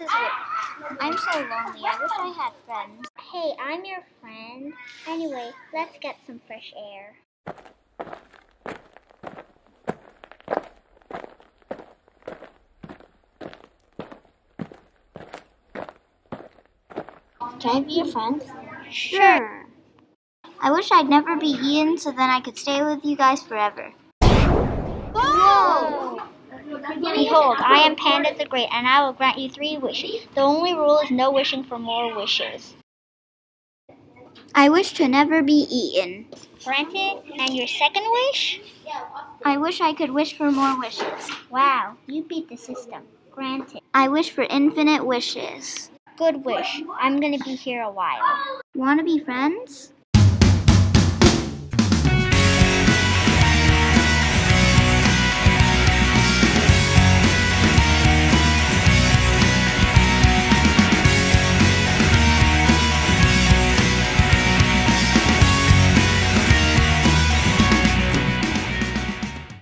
is weird. I'm so lonely. I wish I had friends. Hey, I'm your friend. Anyway, let's get some fresh air. Can I be your friend? Sure. I wish I'd never be Ian so then I could stay with you guys forever. Behold, I am Panda the Great, and I will grant you three wishes. The only rule is no wishing for more wishes. I wish to never be eaten. Granted, and your second wish? I wish I could wish for more wishes. Wow, you beat the system. Granted. I wish for infinite wishes. Good wish. I'm gonna be here a while. Want to be friends?